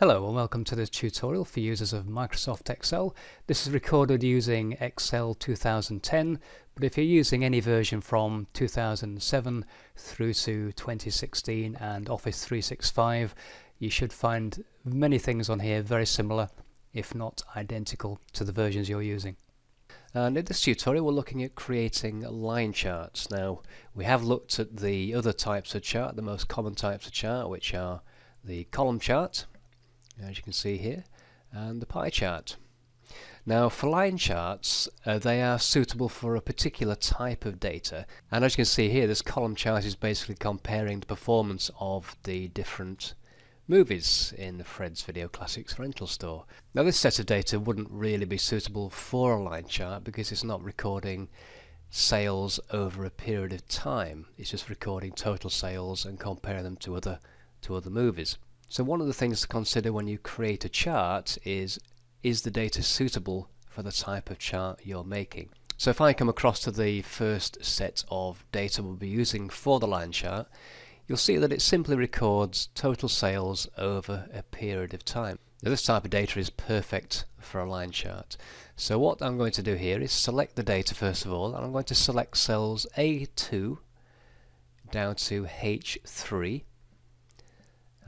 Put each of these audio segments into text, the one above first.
Hello and welcome to this tutorial for users of Microsoft Excel. This is recorded using Excel 2010 but if you're using any version from 2007 through to 2016 and Office 365 you should find many things on here very similar if not identical to the versions you're using. And in this tutorial we're looking at creating line charts. Now we have looked at the other types of chart, the most common types of chart which are the column chart as you can see here, and the pie chart. Now for line charts, uh, they are suitable for a particular type of data and as you can see here this column chart is basically comparing the performance of the different movies in Fred's Video Classics rental store. Now this set of data wouldn't really be suitable for a line chart because it's not recording sales over a period of time. It's just recording total sales and comparing them to other to other movies. So one of the things to consider when you create a chart is, is the data suitable for the type of chart you're making? So if I come across to the first set of data we'll be using for the line chart, you'll see that it simply records total sales over a period of time. Now this type of data is perfect for a line chart. So what I'm going to do here is select the data first of all, and I'm going to select cells A2 down to H3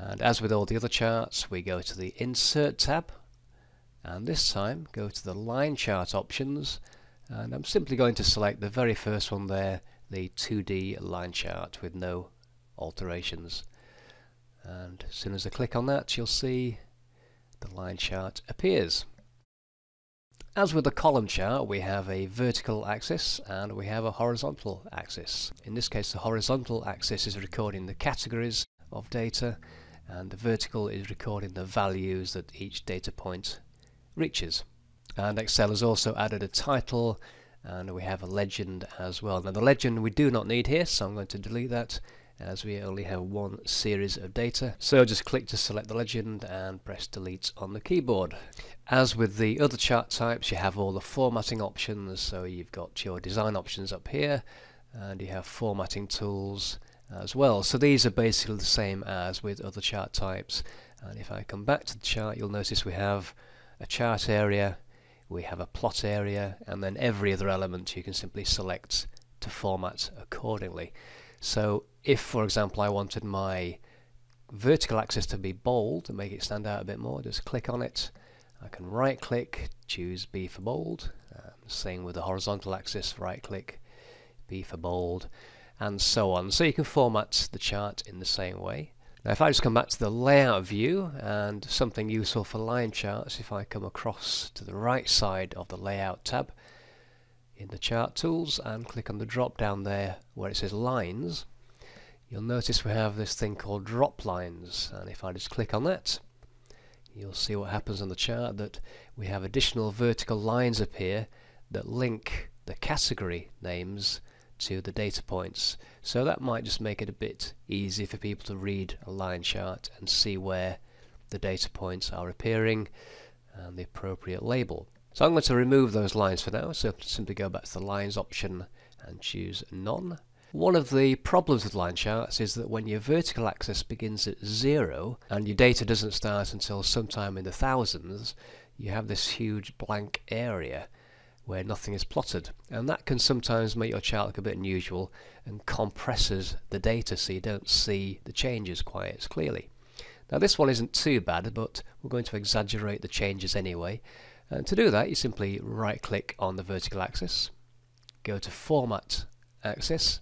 and as with all the other charts, we go to the Insert tab, and this time go to the Line Chart options, and I'm simply going to select the very first one there, the 2D line chart with no alterations. And as soon as I click on that, you'll see the line chart appears. As with the column chart, we have a vertical axis and we have a horizontal axis. In this case, the horizontal axis is recording the categories of data and the vertical is recording the values that each data point reaches. And Excel has also added a title and we have a legend as well. Now the legend we do not need here so I'm going to delete that as we only have one series of data. So just click to select the legend and press delete on the keyboard. As with the other chart types you have all the formatting options so you've got your design options up here and you have formatting tools as well. So these are basically the same as with other chart types. And if I come back to the chart, you'll notice we have a chart area, we have a plot area, and then every other element you can simply select to format accordingly. So if, for example, I wanted my vertical axis to be bold to make it stand out a bit more, just click on it. I can right click, choose B for bold. Same with the horizontal axis, right click, B for bold and so on. So you can format the chart in the same way. Now if I just come back to the layout view and something useful for line charts, if I come across to the right side of the layout tab in the chart tools and click on the drop down there where it says lines, you'll notice we have this thing called drop lines and if I just click on that you'll see what happens on the chart that we have additional vertical lines appear that link the category names to the data points. So that might just make it a bit easy for people to read a line chart and see where the data points are appearing and the appropriate label. So I'm going to remove those lines for now, so simply go back to the lines option and choose none. One of the problems with line charts is that when your vertical axis begins at zero and your data doesn't start until sometime in the thousands, you have this huge blank area where nothing is plotted and that can sometimes make your chart look a bit unusual and compresses the data so you don't see the changes quite as clearly. Now this one isn't too bad but we're going to exaggerate the changes anyway and to do that you simply right click on the vertical axis go to format axis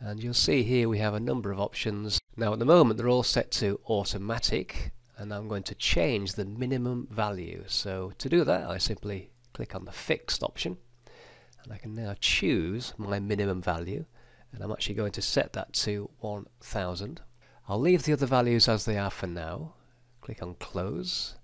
and you'll see here we have a number of options. Now at the moment they're all set to automatic and I'm going to change the minimum value so to do that I simply click on the fixed option and I can now choose my minimum value and I'm actually going to set that to 1000 I'll leave the other values as they are for now click on close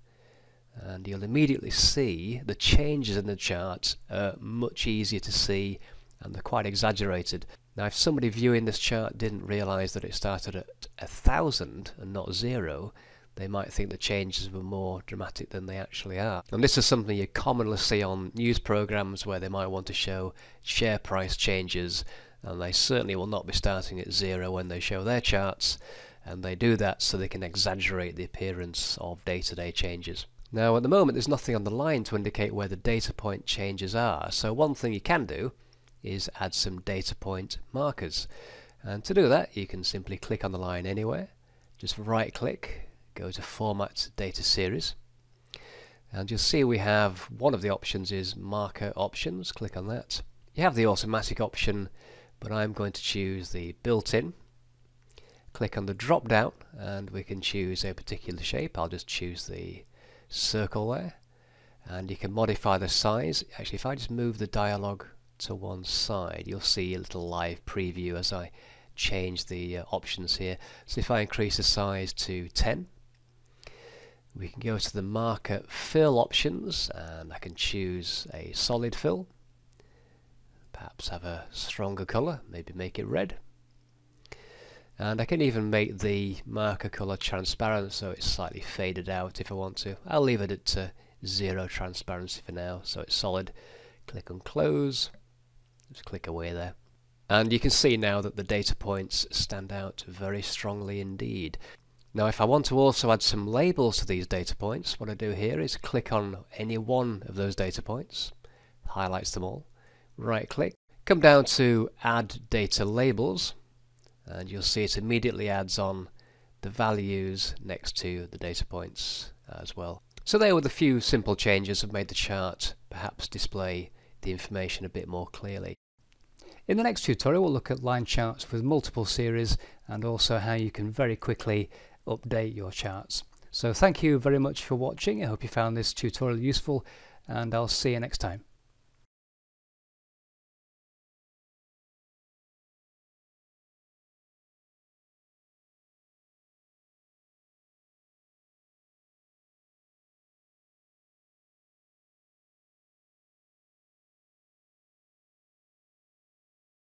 and you'll immediately see the changes in the chart are much easier to see and they're quite exaggerated. Now if somebody viewing this chart didn't realise that it started at a thousand and not zero they might think the changes were more dramatic than they actually are. And this is something you commonly see on news programs where they might want to show share price changes and they certainly will not be starting at zero when they show their charts and they do that so they can exaggerate the appearance of day-to-day -day changes. Now at the moment there's nothing on the line to indicate where the data point changes are, so one thing you can do is add some data point markers. And to do that you can simply click on the line anywhere, just right click, go to Format Data Series, and you'll see we have one of the options is Marker Options, click on that. You have the automatic option, but I'm going to choose the built-in click on the drop down and we can choose a particular shape. I'll just choose the circle there and you can modify the size. Actually if I just move the dialog to one side you'll see a little live preview as I change the uh, options here. So if I increase the size to 10 we can go to the marker fill options and I can choose a solid fill perhaps have a stronger colour, maybe make it red and I can even make the marker color transparent so it's slightly faded out if I want to. I'll leave it at uh, zero transparency for now so it's solid. Click on close, just click away there. And you can see now that the data points stand out very strongly indeed. Now if I want to also add some labels to these data points, what I do here is click on any one of those data points, highlights them all, right click, come down to add data labels, and you'll see it immediately adds on the values next to the data points as well. So there were the few simple changes that made the chart perhaps display the information a bit more clearly. In the next tutorial we'll look at line charts with multiple series and also how you can very quickly update your charts. So thank you very much for watching, I hope you found this tutorial useful and I'll see you next time.